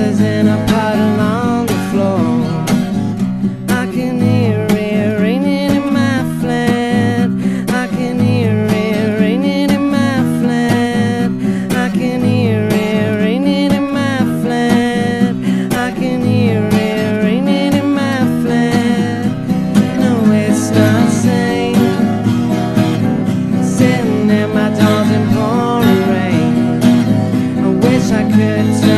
feathers in a puddle on the floor. I can hear it raining in my flat. I can hear it raining in my flat. I can hear it raining in my flat. I can hear it raining in my flat. No, it's not safe. Sitting in my dolls and pouring rain. I wish I could.